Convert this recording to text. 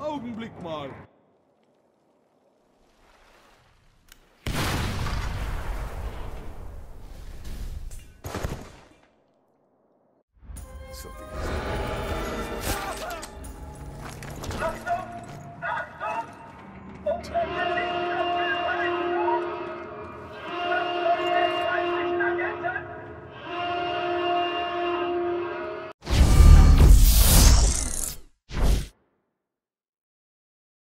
Augenblick mal. Something.